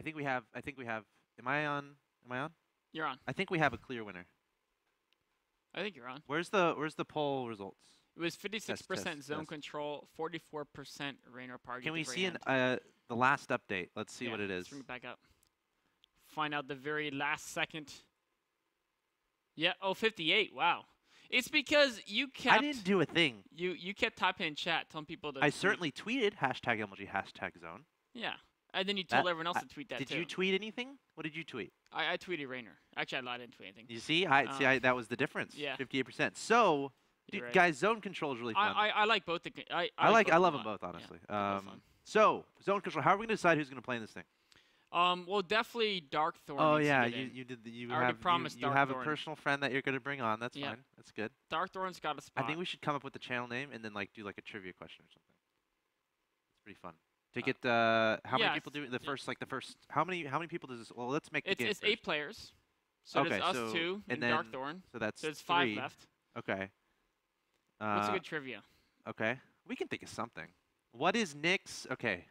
I think we have. I think we have. Am I on? Am I on? You're on. I think we have a clear winner. I think you're on. Where's the Where's the poll results? It was 56% test, zone test. control, 44% rain or Party. Can we see an, uh, the last update? Let's see Yeah, what it is. let's. Bring it back up. Find out the very last second. Yeah. Oh, 58. Wow. It's because you kept I didn't do a thing. you you kept typing in chat, telling people to. I tweet. certainly tweeted hashtag MLG hashtag zone. Yeah. And then you told That- everyone else I- to tweet that Did too. you tweet anything? What did you tweet? I, I tweeted Rainer. Actually, I lied. I didn't tweet anything. You see, I see. Um, I, that was the difference. yeah. Fifty-eight percent. So, dude, right. guys, zone control is really fun. I, I, I like both the. I, I, like. I love them both, honestly. both um, so zone control. How are we gonna decide who's gonna play in this thing? Um. Well, definitely Darkthorn. Oh needs to yeah, you, you did. The, you I have you- you, have a personal friend that you're gonna bring on. That's Yeah. fine. That's good. Dark Thorn's got a spot. I think we should come up with the channel name and then like do like a trivia question or something. It's pretty fun. To Uh, get uh, how yeah, many people do the first like the first how many how many people does this? Well, let's make the It's game it's first. eight players. So Okay, there's us so- two and and, Darkthorn. So that's So there's five three. left. Okay. What's a Uh, good trivia? okay. We can think of something. What is Nick's? Okay.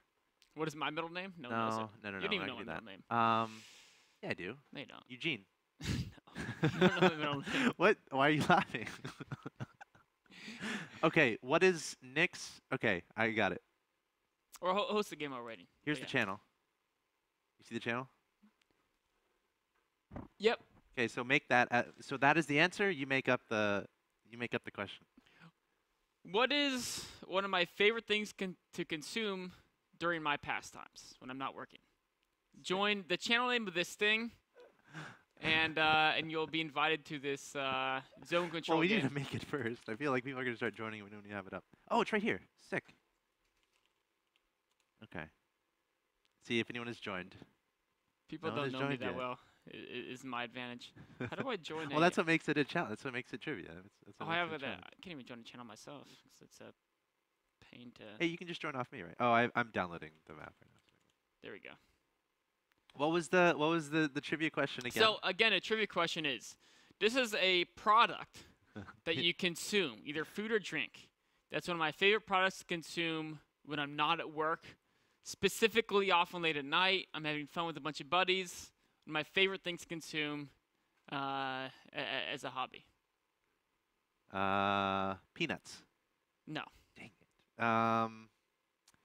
What is my middle name? No, No, one knows it. no, no, no. You don't even know my middle name. Um, yeah, I do. No, you don't. Eugene. no. Don't know middle name. what? Why are you laughing? okay. What is Nick's? Okay, I got it. Or ho- host the game already. Here's But the channel. You see the channel? Yep. Okay, so make that. Uh, so that is the answer. You make up the. You make up the question. What is one of my favorite things con- to consume during my pastimes when I'm not working? Join the channel name of this thing, and uh, and you'll be invited to this uh, zone control Well, we game. need to make it first. I feel like people are gonna start joining when we have it up. Oh, it's right here. Sick. Okay. See if anyone has joined. People no don't know me that yet. well. i- i- Is my advantage. How do I join? well, a- that's what makes it a challenge. That's what makes it trivia. That's, that's Oh, I have it a it. I can't even join the channel myself because it's a pain to. Hey, you can just join off me, right? Oh, I, I'm downloading the map right now. There we go. What was the What was the the trivia question again? So again, a trivia question is: This is a product that you consume, either food or drink. That's one of my favorite products to consume when I'm not at work, specifically often late at night. I'm having fun with a bunch of buddies. One of my favorite things to consume uh, a- as a hobby. uh, peanuts. No, Dang it. Um,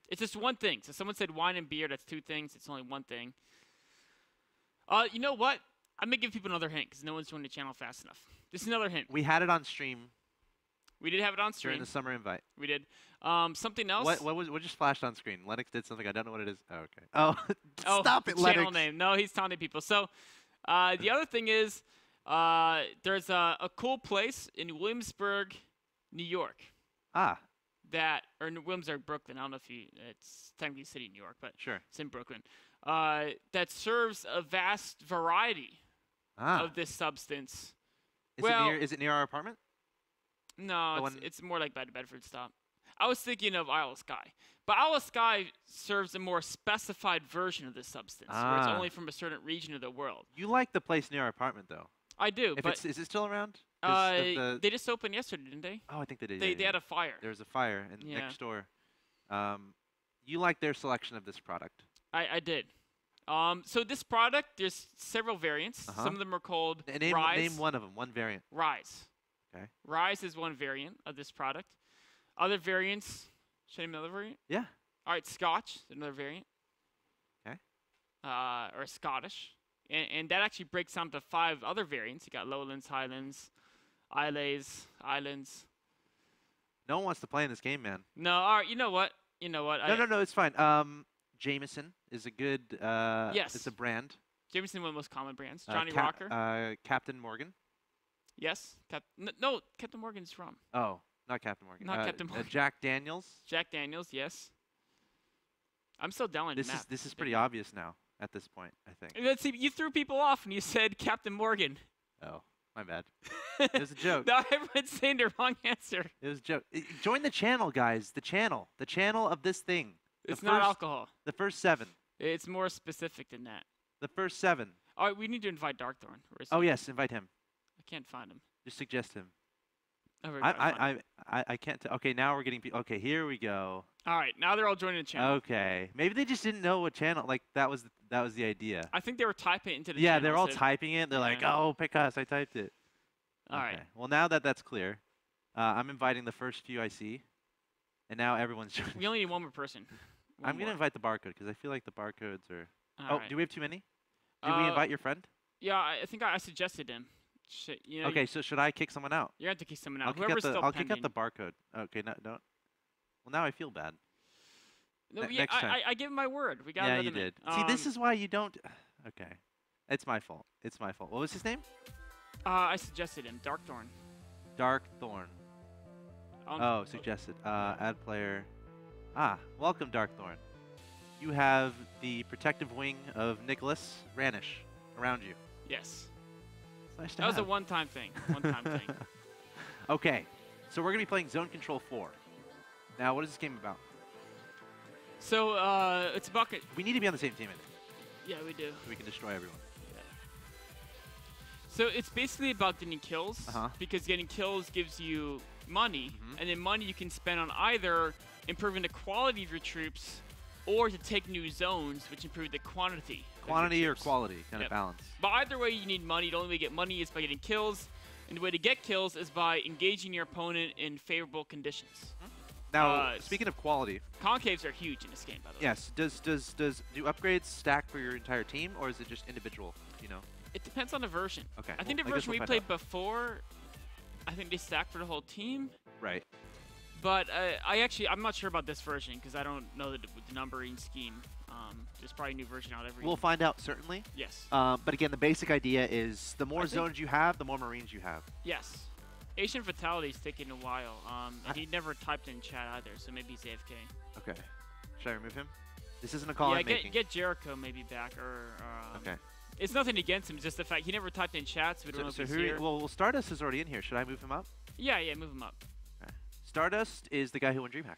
it's just one thing. So someone said wine and beer. That's two things. It's only one thing. Uh, you know what? I'm gonna give people another hint because no one's joined the channel fast enough. This is another hint. we had it on stream We did have it on stream during the summer invite. We did. Um, something else. What What was What just flashed on screen? Lennox did something. I don't know what it is. Oh, okay. Oh, Oh, stop the it, channel name. No, he's taunting people. So, uh, the other thing is, uh, there's a, a cool place in Williamsburg, New York, Ah, that or in Williamsburg, Brooklyn. I don't know if you. It's technically city, New York, but sure. it's in Brooklyn. Uh, that serves a vast variety Ah, of this substance. is well- it near Is it near our apartment? No, it's, it's more like Bed Bedford stop. I was thinking of Isle of Skye, but Isle of Skye serves a more specified version of this substance, where it's Ah. only from a certain region of the world. You like the place near our apartment, though. I do, If but is it still around? Uh, the- they just opened yesterday, didn't they? oh, I think they did. They yeah, they yeah. had a fire. There was a fire in Yeah. next door. Um, you like their selection of this product? I I did. Um, so this product, there's several variants. Uh-huh. Some of them are called name Rise. name one of them. One variant. Rise. Okay. Rise is one variant of this product. Other variants. Should I name another variant? Yeah. All right, Scotch another variant. 'Kay. Uh, or Scottish, and, and that actually breaks down to five other variants. You got Lowlands, Highlands, Islays, Islands. No one wants to play in this game, man. No, all right. You know what? You know what? No, I, no, no. It's fine. Um, Jameson is a good. Uh, Yes. It's a brand. Jameson, one of the most common brands. Uh, Johnny Cap- Rocker. Uh, Captain Morgan. yes. Cap- n- no, Captain Morgan's rum. Oh, not Captain Morgan. Not uh, Captain uh, Morgan. Jack Daniels. Jack Daniels. Yes. I'm still downloading This is this is pretty obvious now at this point. I think. Let's see. You threw people off when you said Captain Morgan. Oh, my bad. It was a joke. now everyone's saying the wrong answer. It was a joke. Join the channel, guys. The channel. The channel of this thing. The It's not alcohol. The first seven. It's more specific than that. The first seven. All right, we need to invite Darkthorn. Oh yes, invite him. I can't find him. Just suggest him. I I. I I, can't. T- okay, now we're getting. Pe- okay, here we go. All right, now they're all joining the channel. Okay, maybe they just didn't know what channel. Like that was. That was the idea. I think they were typing it into the Yeah, they're all so- typing it. They're like, Yeah. "Oh, pick us! I typed it." All right. okay. Well, now that that's clear, uh, I'm inviting the first few I see, and now everyone's joining. We only need one more person. One I'm gonna invite the barcode because I feel like the barcodes are. All oh, right. do we have too many? Did we Uh, invite your friend? Yeah, I, I think I, I suggested him. Should, you know, okay, so should I kick someone out? you have to kick someone I'll out. kick Whoever's the. I'll kick pending. up the barcode. Okay, no, don't. Well, now I feel bad. No, ne- yeah, next time. I, I give my word. We got yeah, you did. See, this Um, is why you don't. Okay, it's my fault. It's my fault. What was his name? Uh, I suggested him, Darkthorn. Dark Thorn. Um, Oh, suggested. Uh, add player. Ah, welcome, Darkthorn. You have the protective wing of Nicholas Ranish around you. Yes. Nice to That was a one-time thing. One-time thing. Okay, so we're gonna be playing Zone Control 4. Now, what is this game about? So uh, it's about. We need to be on the same team, I think, Yeah, we do. so we can destroy everyone. So it's basically about getting kills Uh-huh. because getting kills gives you money, Mhm. and then money you can spend on either improving the quality of your troops or to take new zones, which improve the quantity. Quantity or quality, kind Yep. of balance. But either way, you need money. The only way to get money is by getting kills, and the way to get kills is by engaging your opponent in favorable conditions. Now, Uh, speaking of quality, Concaves are huge in this game, by the way. yes, does does does do upgrades stack for your entire team, or is it just individual? You know. It depends on the version. Okay. I think well, the version we'll we played out. before, I think they stacked for the whole team. Right. But uh, I actually, I'm not sure about this version because I don't know the, the numbering scheme. Um, there's probably a new version out every. We'll find out certainly. yes. Um, but again, the basic idea is the more I zones you have, the more Marines you have. yes. Asian Fatality's taking a while. Um, I- he never typed in chat either, so maybe he's AFK. Okay. Should I remove him? This isn't a call yeah, I'm get, making. get Jericho maybe back or. Um, okay. It's nothing against him, just the fact he never typed in chat, so we don't So, know so who? here. Well, well, Stardust is already in here. Should I move him up? yeah, yeah, move him up. Stardust is the guy who won DreamHack.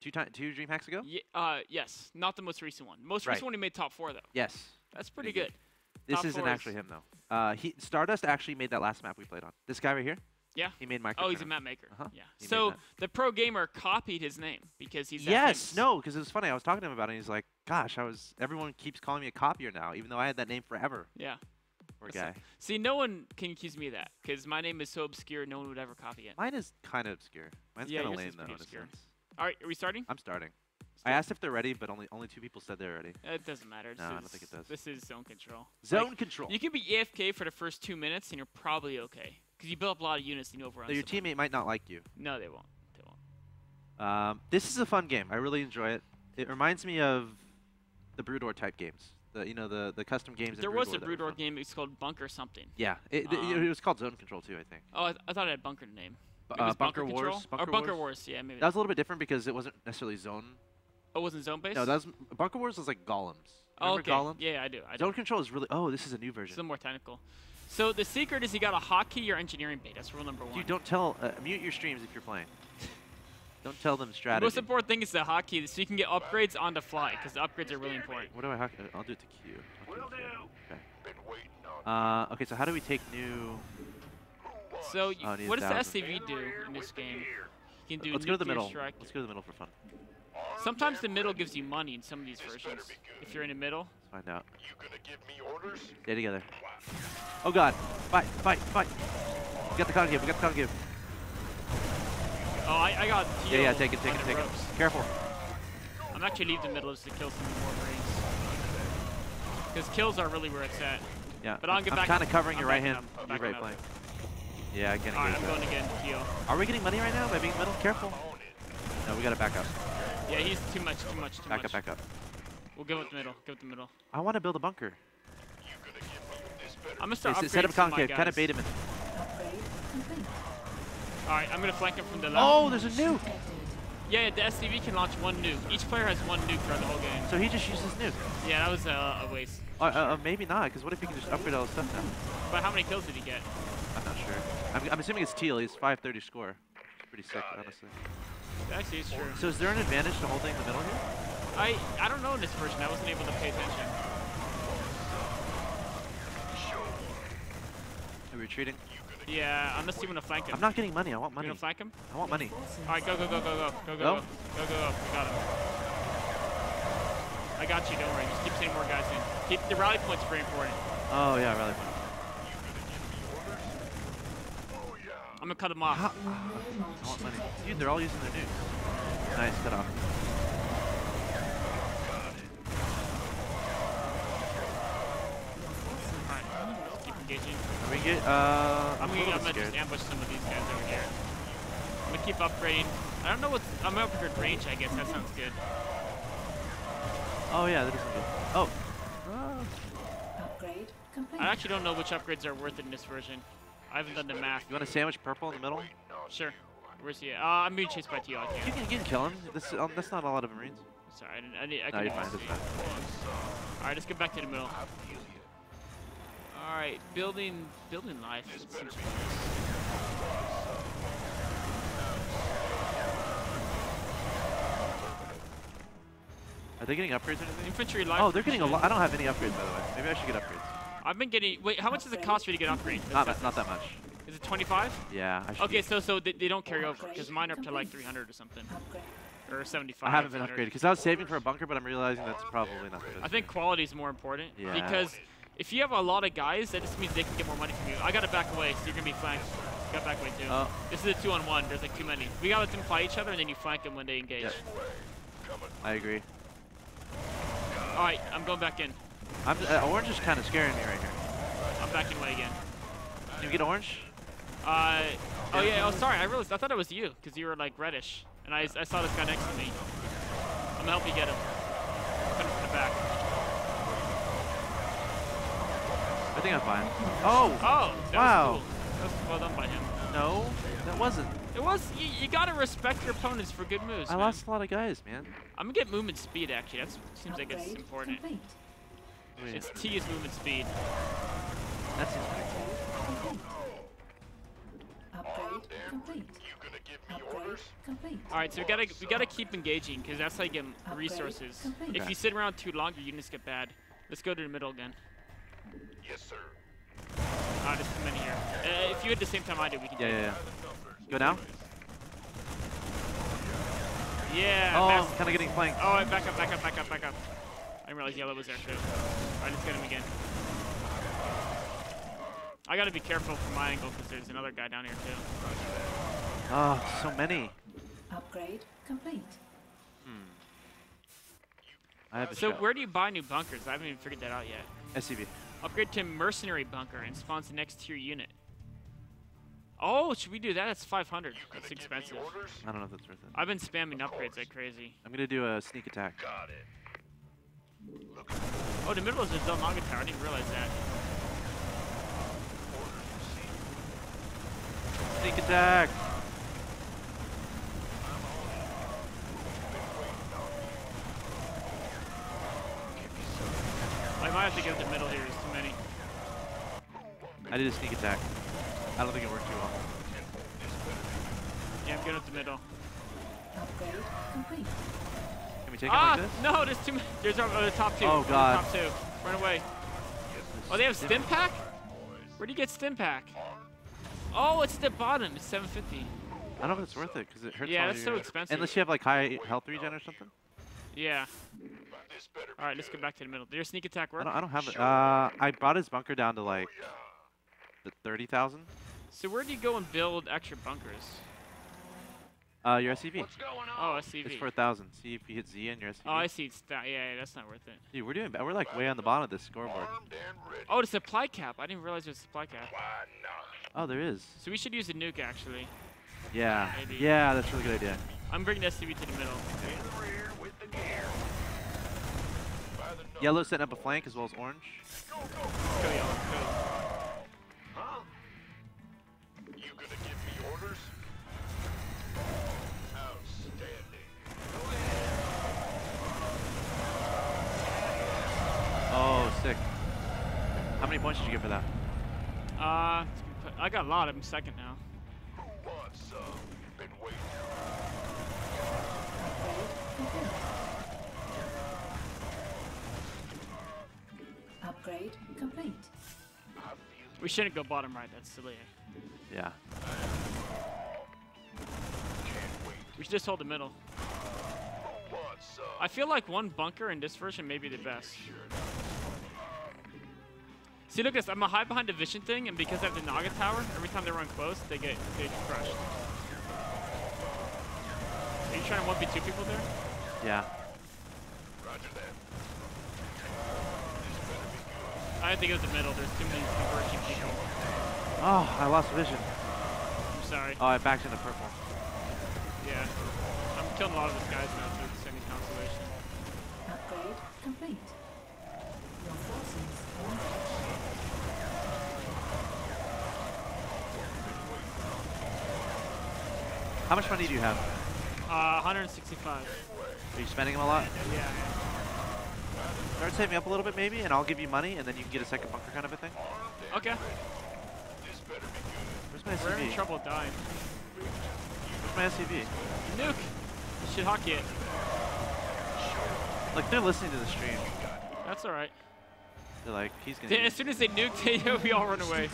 Two time, two DreamHacks ago. Ye- uh, yes, not the most recent one. Most Right. recent one he made top four though. Yes. That's pretty Pretty good. This Top isn't actually him though. Uh, he Stardust actually made that last map we played on. This guy right here. Yeah. He made Micro. Oh, he's a map maker. Uh-huh. Yeah. He So the pro gamer copied his name because he's Yes. famous. No, because it was funny. I was talking to him about it. and He's like, "Gosh, I was. Everyone keeps calling me a copier now, even though I had that name forever." Yeah. Poor guy. See, no one can accuse me of that because my name is so obscure, no one would ever copy it. Mine is kind of obscure. Mine's Yeah, kind of lame though, in a obscure. sense. All right, are we starting? I'm starting. I asked if they're ready, but only only two people said they're ready. It doesn't matter. This No, I is, don't think it does. This is zone control. Zone Like, control. You can be AFK for the first two minutes and you're probably okay because you build up a lot of units and you overrun. So your someone. teammate might not like you. No, they won't. They won't. Um, this is a fun game. I really enjoy it. It reminds me of the Brood War type games. The you know the the custom games. There was a Brood War game. It's called Bunker something. Yeah, it, it- Um, it was called Zone Control too. I think. Oh, I, th- I thought it had Bunker in the name. Uh, Bunker, Control? Wars. or Bunker Wars. Yeah, maybe. That was a little bit different because it wasn't necessarily zone. oh, it wasn't zone based. No, that was Bunker Wars was like golems. Oh, Remember okay. golems? Yeah, I do. I do. Zone Control is really. Oh, this is a new version. It's a more technical. So the secret is you got a hotkey or engineering bay. That's rule number one. Dude, don't tell. Uh, mute your streams if you're playing. don't tell them the strategy. most important thing is the hotkey, so you can get upgrades on the fly, because the upgrades are really important. What do I? Hock- uh, I'll do it to Q. I'll do Q. Okay. Uh, okay, so how do we take new? So you, Oh, it what does the 1,000. SCV do in this game? You can do Let's go to the middle. strike. Let's go to the middle for fun. Sometimes the middle gives you money in some of these versions. If you're in the middle. Let's find out. You gonna give me orders? Stay together. Oh god. Fight, fight, fight. We got the concave, we got the concave. Oh, I, I got Yeah, yeah, take it, take it, take it. Careful. I'm actually leaving the middle just to kill some more Marines. Because kills are really where it's at. Yeah. But I'll I'm, get I'm back kind up. of covering I'm your right hand. up. I'm Your right up. flank. Yeah, I can't Alright, I'm going again to heal. Are we getting money right now by being middle? Careful. No, we gotta back up. Yeah, he's too much, too much, too Back much. Back up, back up. We'll give up the middle. Give up the middle. I want to build a bunker. You gonna give me? I'm gonna start s- set up upgrading some of my concave. Kind of bait him in. Alright, I'm gonna flank him from the left. Oh, there's a nuke. Yeah, yeah, the SCV can launch one nuke. Each player has one nuke throughout the whole game. So he just uses nuke. Yeah, that was a, a waste. Uh, uh, uh, maybe not, because what if he can just upgrade all his stuff now? But how many kills did he get? I'm not sure. I'm, I'm assuming it's teal. He's 530 score. Pretty sick, honestly. Actually, it's true. So is there an advantage to holding in the middle here? I I don't know in this version. I wasn't able to pay attention. Are we retreating? Yeah, unless you want to flank him. I'm not getting money. I want You money. want to flank him? I want money. All right, go, go, go, go, go, go, go, Go? go, go. We got him. I got you. Don't worry. Just keep sending more guys in. Keep the rally points very important. Oh yeah, rally point. Oh. I'm gonna cut them off. How- I want money. Dude, they're all using their nukes. Nice, cut off. Alright, keep engaging. Are we? Uh, I'm a gonna, little I'm gonna just ambush some of these guys over here. I'm gonna keep upgrading. I don't know what. I'm gonna upgrade range. I guess that sounds good. Oh yeah, that is good. Oh. Upgrade complete. I actually don't know which upgrades are worth in this version. I haven't done the math. You want to sandwich purple in the middle? Sure. Where's he at? Uh, I'm being chased by Tio. I You can't. can, you can kill him. This, um, that's not a lot of Marines. Sorry, I didn't. I, didn't, I No, you're fine. even fine. All right, let's get back to the middle. All right, building, building life. Are they getting upgrades or anything? Infantry life. Oh, they're getting a lot. I don't have any upgrades by the way. Maybe I should get upgrades. I've been getting. Wait, how much does it cost for you to get upgrades? Not that, not that much. Is it 25? Yeah, I should. Okay, so so they, they don't carry over because mine are up to like 300 or something, or 75. I haven't been upgraded because I was saving for a bunker, but I'm realizing that's probably not the best. I think quality is more important Yeah. because if you have a lot of guys, that just means they can get more money from you. I gotta back away, so you're gonna be flanked. Got back away too. Oh. This is a two on one. There's like too many. We gotta let them fight each other, and then you flank them when they engage. Yep. I agree. All right, I'm going back in. I'm uh, orange is kind of scaring me right here. I'm backing away again. Can you get orange? Uh, oh yeah. Oh, sorry. I realized. I thought it was you because you were like reddish, and I, I saw this guy next to me. I'm gonna help you get him. Coming from the back. I think I'm fine. Oh Oh, that Wow. was cool. That was well done by him. no, that wasn't. It was. You, you gotta respect your opponents for good moves. I man. lost a lot of guys, man. I'm gonna get movement speed actually. That seems like it's Upgrade important. complete. Wait, It's T is movement speed. that seems pretty cool. Upgrade complete. You gonna give me Upgrade orders? complete. All right, so we gotta we gotta keep engaging because that's how you get resources. complete. If you sit around too long, your units get bad. Let's go to the middle again. Yes, sir. Ah, there's too many here. Uh, if you had the same time I did, we can. Yeah, yeah, yeah. Go now. Yeah. Oh, mass- kind of getting flanked. Oh, wait, back up, back up, back up, back up. I didn't realize yellow was there too. All right, let's get him again. I gotta be careful from my angle because there's another guy down here too. Oh, so many. Upgrade complete. Hmm. I have a So shot. where do you buy new bunkers? I haven't even figured that out yet. SCV. Upgrade to mercenary bunker and spawns the next tier unit. Oh, should we do that? That's 500. That's expensive. I don't know if that's worth it. I've been spamming upgrades like crazy. I'm gonna do a sneak attack. Got it. Look. Oh, the middle is the Xel'Naga tower. I didn't realize that. Sneak attack. I might have to get the middle here. There's too many. I did a sneak attack. I don't think it worked too well. Yeah, I'm the middle. Upgrade complete. Can we take ah, it like this? no, there's too many. There's our, oh, the top two. Oh, God. top two. Run away. Oh, they have stim pack? Where do you get stim pack? Oh, it's the bottom. It's 750. I don't know if it's worth it because it hurts Yeah, that's so expensive. Unless you have like high health regen or something. Yeah. This better be All right, let's go back to the middle. Did your sneak attack I work? don't, I don't have it. Uh, I brought his bunker down to like yeah. the thirty thousand. So where do you go and build extra bunkers? Uh, your SCV. What's going Oh, on? SCV. It's 4,000. See if you hit Z on your SCV. Oh, I see. It's that. Yeah, yeah, that's not worth it. Dude, we're doing. bad. We're like way on the bottom of this scoreboard. Armed and ready. Oh, the supply cap. I didn't realize there was a supply cap. Why not? Oh, there is. So we should use a nuke, actually. Yeah. Maybe. Yeah, that's a really good idea. I'm bringing the SCV to the middle. In rear with the gear. The nose. Yellow setting up a flank as well as orange. Go. Go. Many points did you get for that? Uh, I got a lot. I'm second now. Who wants some? Been waiting. Upgrade complete. We shouldn't go bottom right. That's silly. Yeah. We should just hold the middle. I feel like one bunker in this version may be the best. See, look at this. I'm a hide behind the vision thing, and because I have the Naga tower, every time they run close, they get they get crushed. Are you trying to 1v2 people there? Yeah. Roger that. I think it was the middle. There's too many converging people. Oh, I lost vision. I'm sorry. Oh, I backed into purple. Yeah. I'm killing a lot of these guys now through semi constellation. Upgrade complete. Your forces are under How much money do you have? Uh, 165. Are you spending them a lot? Yeah. Start saving up a little bit maybe, and I'll give you money, and then you can get a second bunker kind of a thing. Okay. Where's my We're in trouble dying. Where's my SCV? Nuke! You should hotkey it. Like, they're listening to the stream. That's alright. They're like, he's gonna... They- As soon as they nuke, we all run away.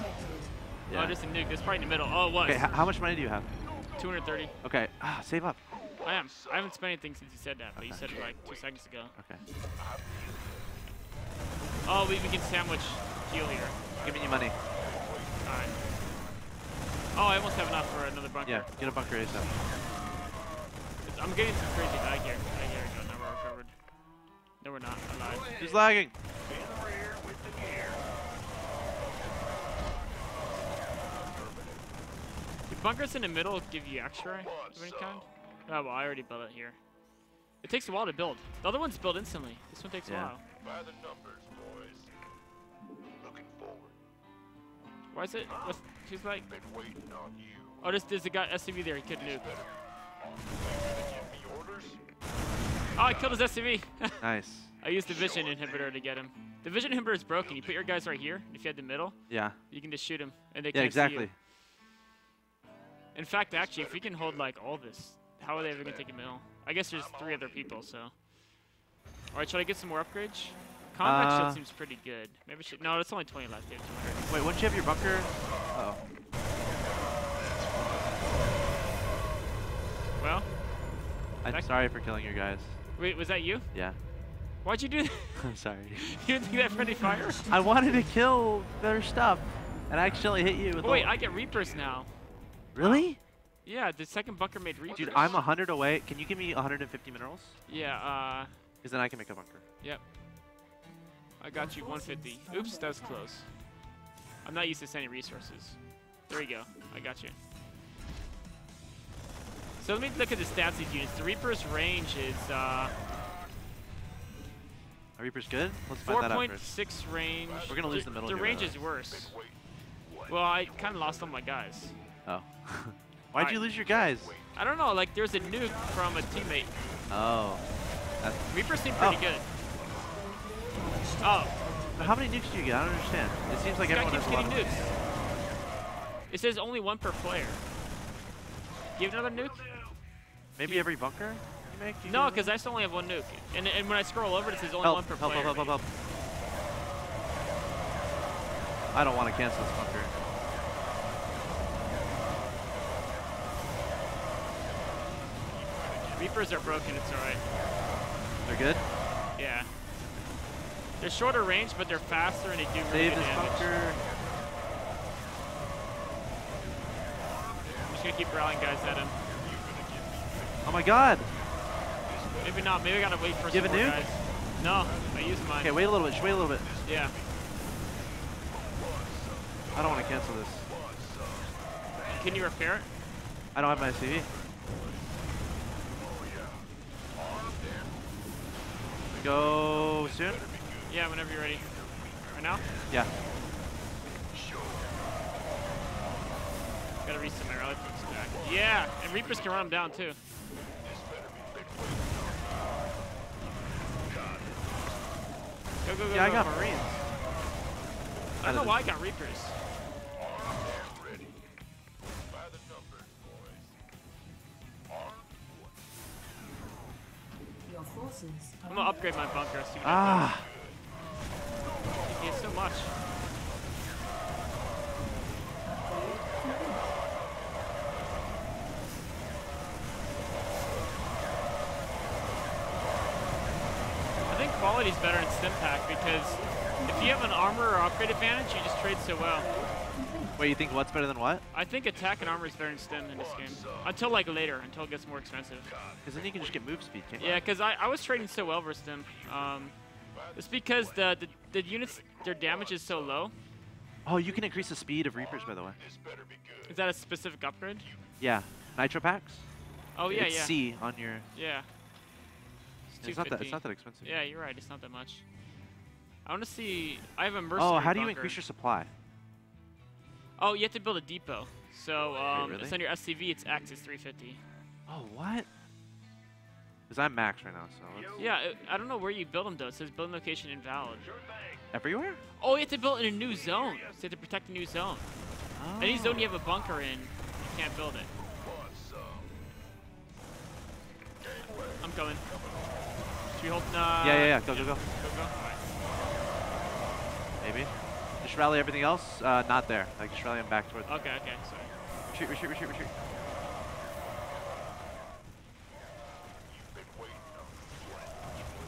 yeah. Oh, just a nuke. It's probably in the middle. Oh, was. Okay, how much money do you have? 230. Okay, ah, save up. I am. I haven't spent anything since you said that, but you said it like two seconds ago. Okay. Oh, we, we can sandwich heal here. Give me you money. Alright. Oh, I almost have enough for another bunker. Yeah, get a bunker ASAP. It's- I'm getting some crazy lag here. I hear it. Now we're recovered. No, we're not. Alive. He's lagging. In the rear with the gear. Do bunkers in the middle give you extra of any kind? Oh, well, I already built it here. It takes a while to build. The other one's built instantly. This one takes Yeah. a while. By the numbers, boys. Looking forward. Why is it? What's, she's like, Been waiting on you. oh, there's, there's a guy SCV there. He could nuke. You gonna give me orders? Oh, I killed his SCV. Nice. I used the vision inhibitor to get him. The vision inhibitor is broken. You put your guys right here. If you had the middle, Yeah. you can just shoot him, and they Yeah, can't see you. In fact, actually, if we can hold like all this, how are they ever gonna take a mill? I guess there's three other people, so. All right, should I get some more upgrades? Combat Uh, shield seems pretty good. Maybe should. No, it's only 20 left. They have 200. Wait, once you have your bunker... Uh oh. Well, I'm sorry for killing your guys. wait, was that you? Yeah. Why'd you do that? I'm sorry. you didn't think that friendly fire? I wanted to kill their stuff, and I accidentally hit you with Oh, wait, I get Reapers now. Really? Yeah, the second bunker made Reapers. Dude, I'm 100 away. Can you give me 150 minerals? Yeah, uh, Because then I can make a bunker. yep. I got you 150. Oops, that was close. I'm not used to sending resources. There you go. I got you. So let me look at the stats of these units. The Reaper's range is uh, Are Reapers good? Let's find that out first. 4.6 range. We're gonna lose the middle The here, by range is worse. Well, I kind of lost all my guys. Why'd you lose your guys? I don't know, like there's a nuke from a teammate. Oh. That's, Reapers seem pretty Oh. good. Oh, how many nukes do you get? I don't understand. It seems like this everyone keeps has a lot getting nukes. It says only one per player. Do you have another nuke? Maybe every bunker you make? you No, because I still only have one nuke. And, and when I scroll over, it says only help, one per help, player. help, help, help, help. I don't want to cancel this bunker. Reapers are broken, it's alright. They're good? Yeah. They're shorter range, but they're faster and they do really Save good damage. bunker. I'm just gonna keep rallying guys at him. Oh my god! Maybe not. Maybe I gotta wait for You some more nuke? guys. No, I used mine. Okay, wait a little bit. Just wait a little bit. Yeah. I don't want to cancel this. Can you repair it? I don't have my CV. Go soon? Yeah, whenever you're ready. Right now? Yeah. Gotta reset my rally points back. Yeah, and Reapers can run them down too. Go, go, go, Yeah, I go. got Marines. I don't know why I got Reapers. Your forces are I'm gonna upgrade my bunker. See what Ah! I get so much. I think quality is better in Stimpack because if you have an armor or upgrade advantage, you just trade so well. Wait, you think what's better than what? I think attack and armor is better in Stim in this game. Until like later, until it gets more expensive. Because then you can just get move speed, can't you? Yeah, because I, I was trading so well versus Stim. Um, it's because the, the the units their damage is so low. Oh, you can increase the speed of Reapers, by the way. Is that a specific upgrade? Yeah. Nitro packs? Oh yeah, it's yeah, C on your... yeah. It's not, that, it's not that expensive. Yeah, you're right. It's not that much. I want to see. I have a mercenary. Oh, how do you bunker. increase your supply? Oh, you have to build a depot. So um, really? it's on your SCV. It's Axis 350. Oh, what? Because I'm max right now, so let's... Yeah, it, I don't know where you build them though. It says building location invalid. Everywhere? Oh, you have to build in a new zone. So you have to protect a new zone. Oh. Any zone you have a bunker in, you can't build it. I'm coming. Should we hold? Uh, Yeah, yeah, yeah. Go, go, go. Go, go. Alright. Maybe. Just rally everything else? Uh, not there. Like, just rally them back towards... Okay, okay. Sorry. Retreat, retreat, retreat, retreat.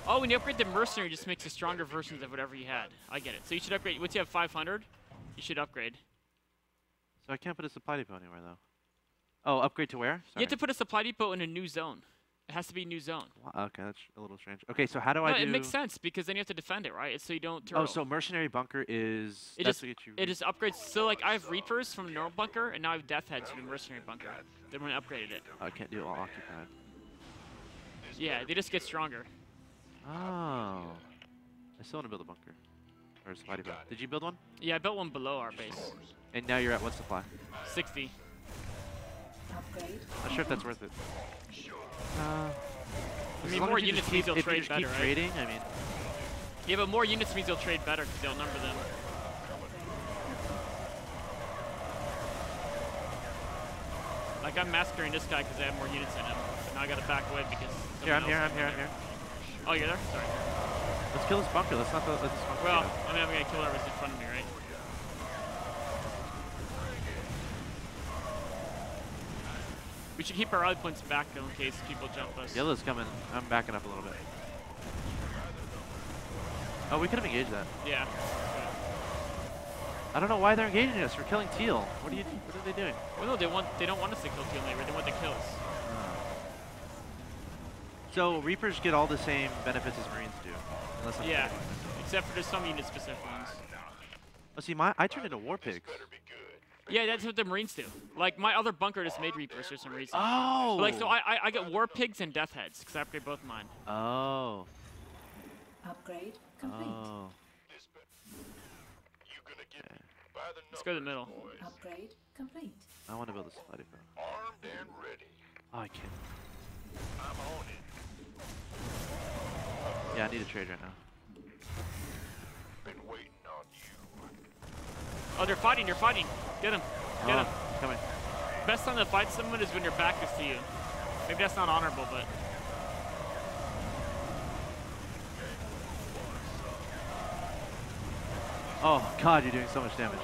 Oh, when you upgrade the mercenary, it just makes a stronger versions of whatever you had. I get it. So you should upgrade. Once you have 500, you should upgrade. So I can't put a supply depot anywhere, though. Oh, upgrade to where? You have to put a supply depot in a new zone. It has to be a new zone. Okay, that's a little strange. Okay, so how do No, I do... it makes sense because then you have to defend it, right? It's so you don't turtle. Oh, so mercenary bunker is... It just- you... it just upgrades. So like I have oh, Reapers from the normal bunker, and now I have Death Heads from the mercenary bunker. Then when I upgraded it, Oh, I can't do it while occupied. yeah, they just get stronger. Oh. I still want to build a bunker. Or a supply depot. Did you build one? Yeah, I built one below our base. And now you're at what supply? 60. Upgrade. Not sure if that's worth it. Uh, I mean, more units means you'll if you trade just better, keep right? trading, I mean... Yeah, but more units means you'll trade better because they'll number them. Like I'm massacring this guy because I have more units in him. But now I gotta back away because. Here, I'm here, I'm here, I'm here. Oh, you're there? Sorry. Let's kill this bunker. Let's not let this bunker Well. I mean, I'm gonna kill whoever's in front of me, right? We should keep our rally points back though in case people jump us. Yellow's coming. I'm backing up a little bit. Oh, we could have engaged that. Yeah. I don't know why they're engaging us. We're killing teal. What are you? What are they doing? Well, no, they want they don't want us to kill Teal Neighbor. They want the kills. Ah. So Reapers get all the same benefits as Marines do, unless I'm Yeah. Except for there's some unit specific ones. Oh, see, my I turned into war pigs. Yeah, that's what the Marines do. Like my other bunker just made Reapers for some reason. Oh. But, like so, I, I I get War Pigs and Death Heads because I upgrade both mine. Oh. Upgrade complete. Oh. Let's go to the middle. Upgrade complete. I want to build a supply depot. Armed and ready. Oh, I can't. I'm on it. Yeah, I need a trade right now. Oh, they're fighting. They're fighting. Get him. Get oh, them. coming. Best time to fight someone is when your back is to you. Maybe that's not honorable, but Oh God, you're doing so much damage.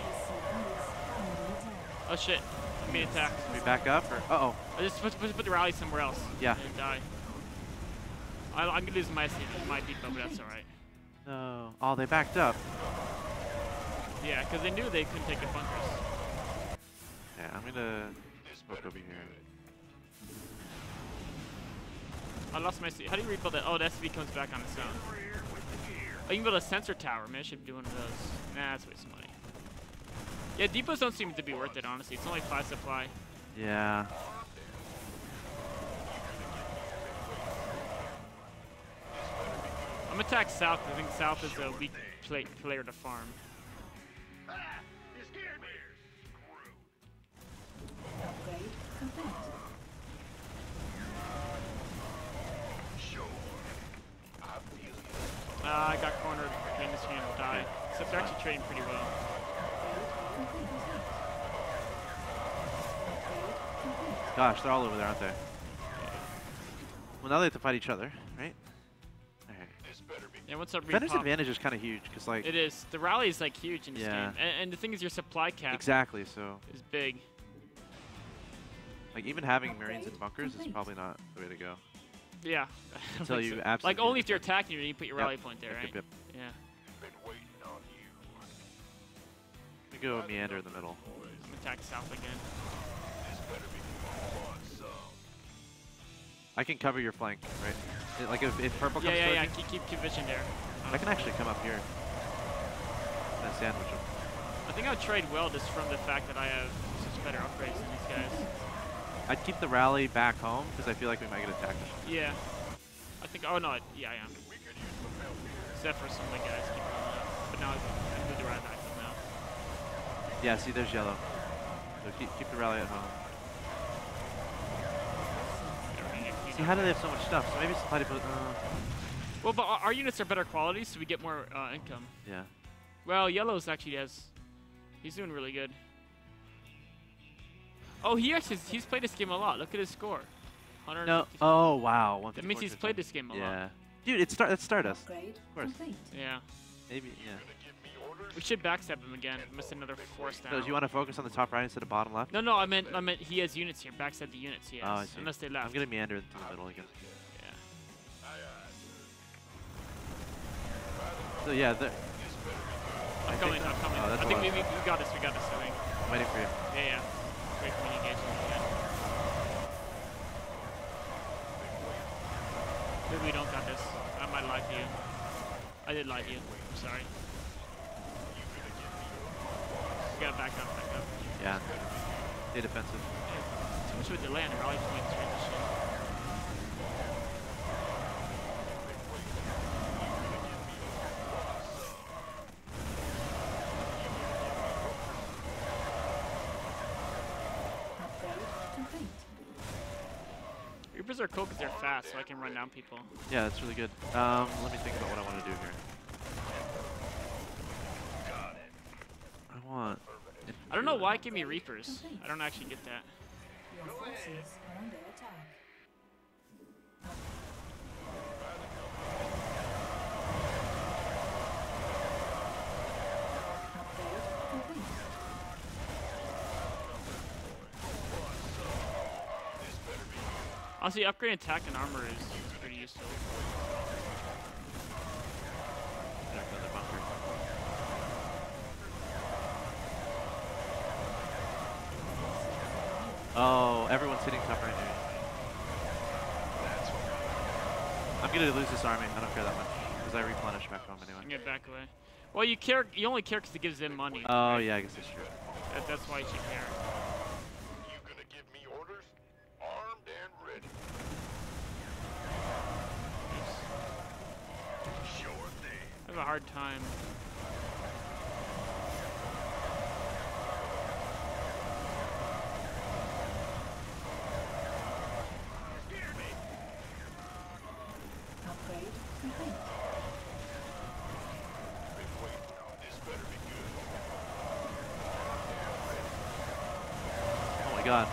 oh shit, I'm being attacked. Can we back up or? Uh oh. I just supposed to put the rally somewhere else. Yeah. And die. I, I'm gonna lose my my depot, but that's all right. No. Oh, they backed up. Yeah, because they knew they couldn't take the bunkers. Yeah, I'm gonna smoke over here. I lost my seat. How do you rebuild that? Oh, the SCV comes back on its own. Oh, you can build a sensor tower. Maybe I should do one of those. Nah, that's waste of money. Yeah, depots don't seem to be worth it, honestly. It's only five supply. Yeah. I'm attack south. I think south is a weak pla player to farm. Upgrade complete. Sure. I. Ah, I got cornered. This unit will die. Except they're actually trading pretty well. Upgrade complete. Upgrade complete. Gosh, they're all over there, aren't they? Well, now they have to fight each other, right? Alright. This better be Yeah, what's up, Defender's advantage is kind of huge, because, like, It is. The rally is like huge in this Yeah. game, and, and the thing is, your supply cap exactly, so, is big. Like, even having Marines in bunkers is probably not the way to go. Yeah. Until you so. Like only if you're attacking, you put your Yep. rally point there, Yep, right? yep, Yeah. Been waiting on you. We go meander in the middle. I'm attack south again. This better be fun some. I can cover your flank, right? It- Like if, if purple Yeah, comes yeah, toward yeah. me, Keep, keep, keep vision there. I can actually come up here and sandwich them. I think I'll trade well just from the fact that I have such better upgrades than these guys. I'd keep the rally back home because I feel like we might get attacked. Yeah. I think. Oh no. Yeah, I am. Except for some of the guys keep going up. But now I moved the rally back up now. Yeah, see, there's yellow. So keep, keep the rally at home. See, how do they have so much stuff? So maybe supply depot. Uh, Well, but our, our units are better quality, so we get more uh, income. yeah. Well, yellow's actually has. He's doing really good. Oh, he actually he's played this game a lot. Look at his score. 150. No. Oh wow. That means he's played this game a lot. Yeah. Dude, it's start. That's Stardust. Upgrade course. complete. Yeah. Maybe. Yeah. We should backstab him again. Miss another force down. So do you want to focus on the top right instead of bottom left? No, no, I meant I meant he has units here. Backstab the units he has. Oh, I see. Unless they I'm gonna meander into the middle again. Yeah. So yeah, the, I'm coming. I'm coming. oh, that's I a think lot. we, we, we got this. We got this. I think. I'm waiting for you. Yeah, yeah. Wait for me to engage him again. Maybe we don't got this. I might lie to you. I did lie to you. I'm sorry. We gotta back up, back up. Yeah. Stay defensive. Too much of a delay on the rally points right are cool because they're fast, so I can run down people. Yeah, that's really good. Um, let me think about what I want to do here. I want. I don't know why it gave me Reapers. I don't actually get that. Your forces are under attack. Upgrade complete. Honestly, upgrading attack and armor is, is pretty useful. There's another bunker. Oh, everyone's hitting top right here. I'm gonna lose this army. I don't care that much because I replenish back home anyway. get back away. Well, you care. You only care because it gives them money. Oh yeah, I guess that's true. That, that's why you should care. You gonna give me orders? Armed and ready. Sure thing. I have a hard time. Upgrade complete. This better be good. Oh my god.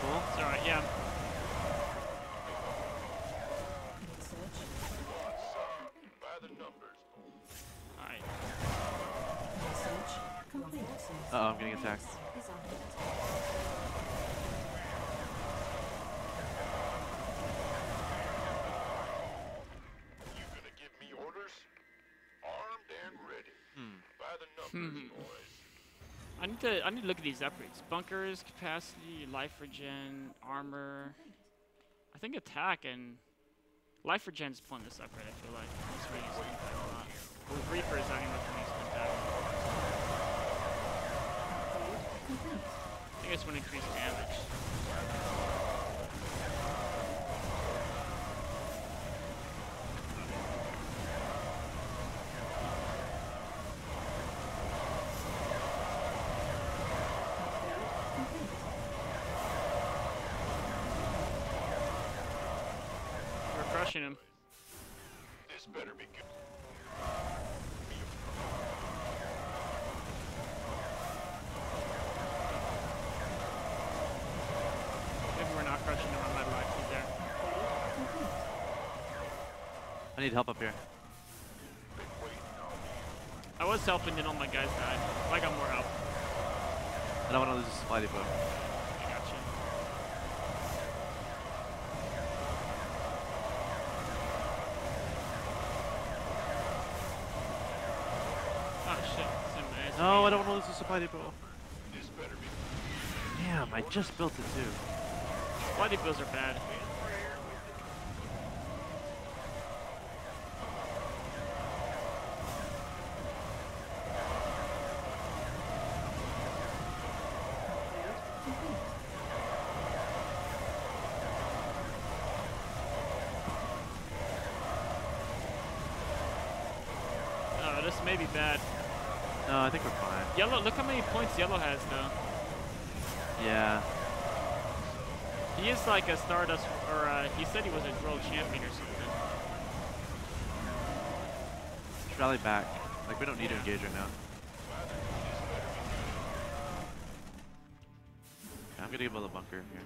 Cool. It's alright. Yeah. Research By the numbers. Alright. research complete. Uh oh, I'm getting attacked. Is under attack. You gonna give me orders? Armed and ready. Hmm. By the numbers, Hmm. boys. I need to. I need to look at these upgrades. Bunkers, capacity, life regen, armor. I think attack and life regen's pulling this upgrade. I feel like it's really using attack a lot. But with reapers, I can look at these attack. Upgrade complete. I think it's going to increase damage. I need help up here. I was helping, and all my guys died. I got more help. I don't want to lose this supply depot. I got you. Oh shit, No, I don't want to lose the supply depot. This better be. Damn, I just built it too. Supply depots are bad. Points Yellow has though. Yeah. He is like a Stardust, or uh, he said he was a world champion or something. Let's rally back. Like, we don't need to engage right now. Yeah, I'm gonna build a bunker here.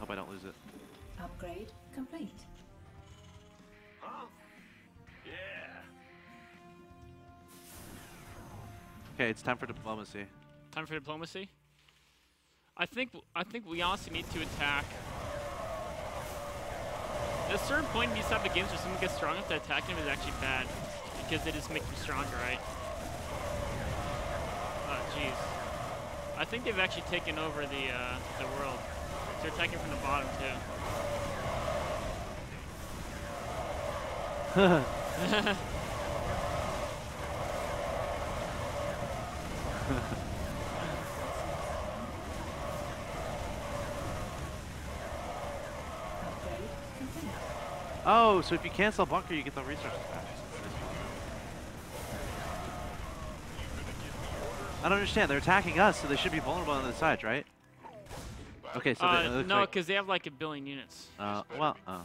Hope I don't lose it. Upgrade complete. Okay, it's time for diplomacy. Time for diplomacy. I think I think we honestly need to attack. At a certain point in these type of games where someone gets strong enough to attack him is actually bad because they just make them stronger, right? Oh jeez. I think they've actually taken over the uh, the world. They're attacking from the bottom too. Upgrade complete. Oh, so if you cancel bunker, you get the resources back. I don't understand. They're attacking us, so they should be vulnerable on the sides, right? Okay, so Uh, no, like- because they have like a billion units. uh, well, oh.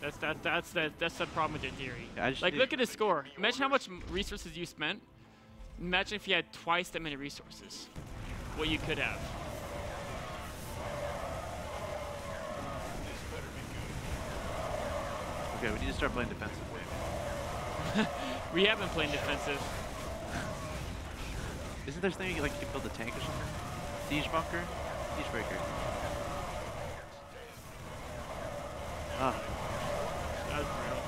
That's that that's that that's the problem with your theory. Yeah, Like, look at his score. Imagine how much resources you spent. Imagine if you had twice that many resources. What you could have. Okay, we need to start playing defensive. We have been playing defensive. Isn't there something like you can build a tank or something? Siege bunker? Siege breaker. Ah, That was brutal.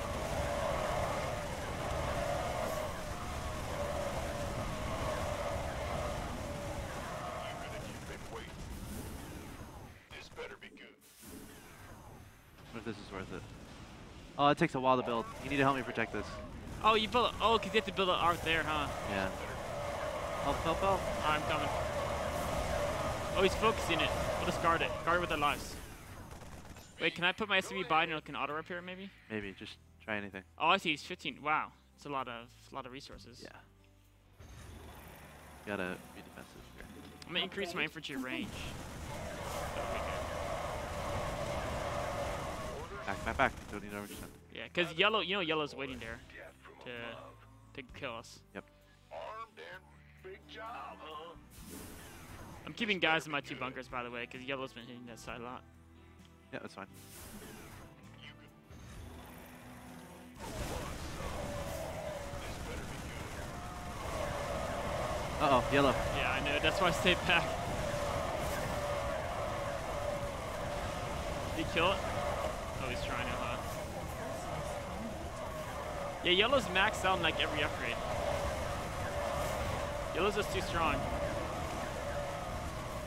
You gonna keep it wait. This better be good. what if this is worth it? Oh, it takes a while to build. You need to help me protect this. Oh, you built. Oh, because you have to build an arc there, huh? Yeah. Help, help, help. I'm coming. Oh, he's focusing it. We'll just guard it. Guard it with our lives. Wait, can I put my SCV by and it can auto repair maybe? Maybe, just try anything. Oh, I see. He's 15. Wow, it's a lot of a lot of resources. Yeah. Gotta be defensive here. I'm gonna increase my infantry range. That'll be good. Back, back, back. Don't need to overextend. Yeah, because yellow, you know, yellow's waiting there to to kill us. Armed and big job. I'm keeping guys in my two bunkers, by the way, because yellow's been hitting that side a lot. Yeah, that's fine. Uh oh, yellow. Yeah, I know. That's why I stayed back. Did he kill it? Oh, he's trying to, huh? Yeah, yellow's maxed out in like every upgrade. Yellow's just too strong.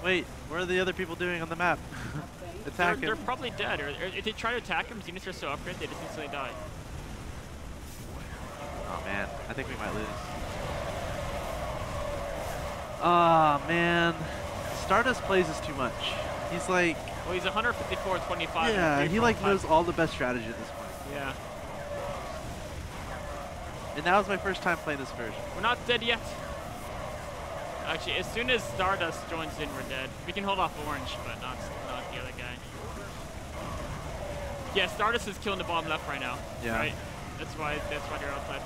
Wait, what are the other people doing on the map? Upgrade. They're, they're probably dead, or, or if they try to attack him, his units are so upgraded they just instantly die. Oh man, I think we might lose. Ah man, Stardust plays us too much. He's like, Well, he's 154 25. yeah, he like knows all the best strategy at this point. Yeah. And that was my first time playing this version. We're not dead yet. Actually, as soon as Stardust joins in, we're dead. We can hold off Orange, but not not the other guy. Yeah, Stardust is killing the bottom left right now. Yeah. Right. That's why that's why they're outside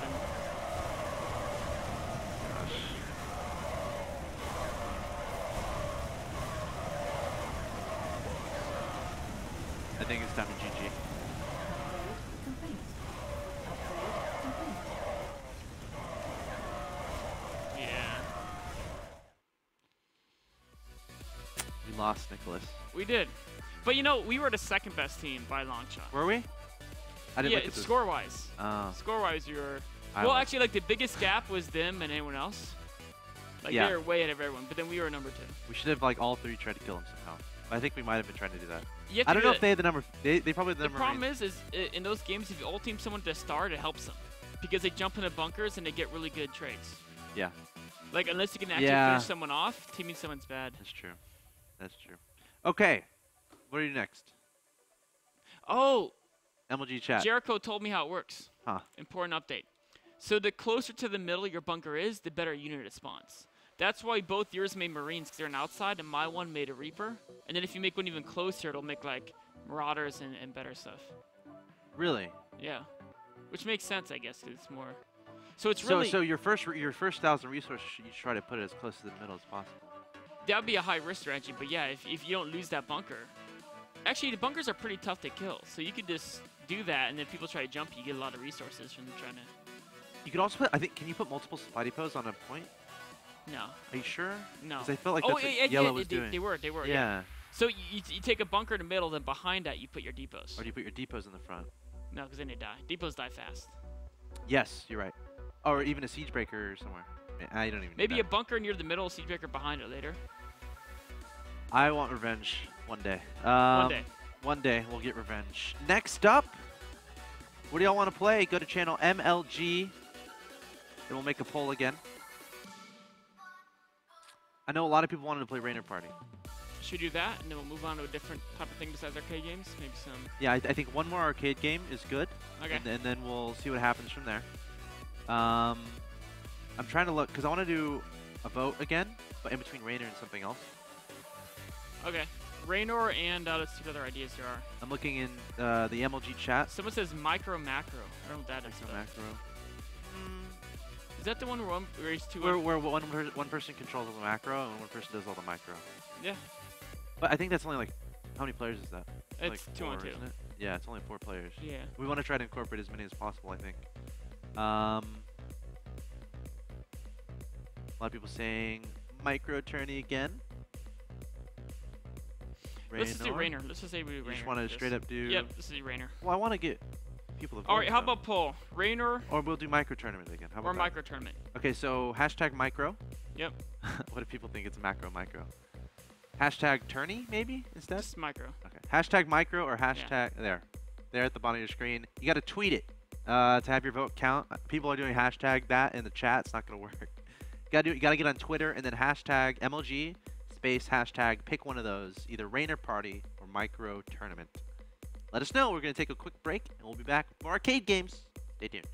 I think it's time to GG. Upgrade complete. Upgrade complete. Yeah. We lost Nicholas. We did. But you know, we were the second best team by a long shot. Were we? I didn't yeah, look at this. score wise. Oh. Score wise, you're I well, was. actually, like the biggest gap was them and anyone else. Like Yeah. they were way ahead of everyone, but then we were number two. we should have like all three tried to kill him somehow. I think we might have been trying to do that. Have I don't do know if they had the number. They, they probably had the, The number. problem Marines. is, is in those games, if you ult team someone at the start, it helps them because they jump into bunkers and they get really good trades. Yeah, Like unless you can actually Yeah. finish someone off, teaming someone's bad. that's true. That's true. Okay, what do you next? Oh, MLG chat. Jericho told me how it works. Huh. Important update. So the closer to the middle your bunker is, the better unit it spawns. That's why both yours made Marines, 'cause they're an outside, and my one made a Reaper. And then if you make one even closer, it'll make like Marauders and, and better stuff. really? Yeah. Which makes sense, I guess, 'cause it's more. So it's really so so your first your first thousand resources, you try to put it as close to the middle as possible. that would be a high risk strategy. But yeah, if, if you don't lose that bunker, actually the bunkers are pretty tough to kill. So you could just do that, and then people try to jump you, you get a lot of resources from trying to. You could also put. I think. Can you put multiple spidey depots on a point? No, Are you sure? no. 'Cause I felt like oh, that's yeah, what yeah, Yellow yeah, was they, doing. they were, they were. yeah. So you, you, take a bunker in the middle, then behind that you put your depots. Or do you put your depots in the front? No, because then they die. Depots die fast. Yes, you're right. Or even a siege breaker somewhere. I don't even. Maybe a bunker near the middle, siege breaker behind it later. I want revenge one day. Um, day. One day we'll get revenge. Next up, what do y'all want to play? Go to channel MLG, and we'll make a poll again. I know a lot of people wanted to play Raynor Party. Should we do that, and then we'll move on to a different type of thing besides arcade games. Maybe some. Yeah, I, I think one more arcade game is good, Okay. and, and then we'll see what happens from there. Um, I'm trying to look because I want to do a vote again, but in between Raynor and something else. Okay. Raynor and uh, let's see what other ideas there are. I'm looking in uh, the MLG chat. Someone says micro macro. I don't know what that is. Micro, macro. Is that the one where, one, he's two? Where, where one, per- one person controls all the macro and one person does all the micro. Yeah. But I think that's only like, how many players is that? It's like two on two. it? Yeah, it's only four players. Yeah. We want to try to incorporate as many as possible, I think. Um, a lot of people saying micro tourney again. Let's just do Raynor? Raynor. Let's just say we do You just want to straight up do. Yep. This is Raynor. Well, I want to get people vote. All right. How about poll? Raynor Or we'll do micro tournament again. How about or micro tournament? Okay, so hashtag micro. Yep. what if people think it's macro micro? Hashtag tourney maybe instead. Just micro. Okay. Hashtag micro or hashtag there, there at the bottom of your screen. You got to tweet it uh, to have your vote count. Uh, People are doing hashtag that in the chat. It's not gonna work. You gotta do. You gotta get on Twitter and then hashtag MLG space hashtag. Pick one of those, either Raynor Party or Micro Tournament. Let us know. We're gonna take a quick break and we'll be back with more arcade games. Stay tuned.